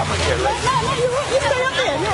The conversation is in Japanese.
Yeah, I'm gonna get ready. No, no, you, you stay up there. You're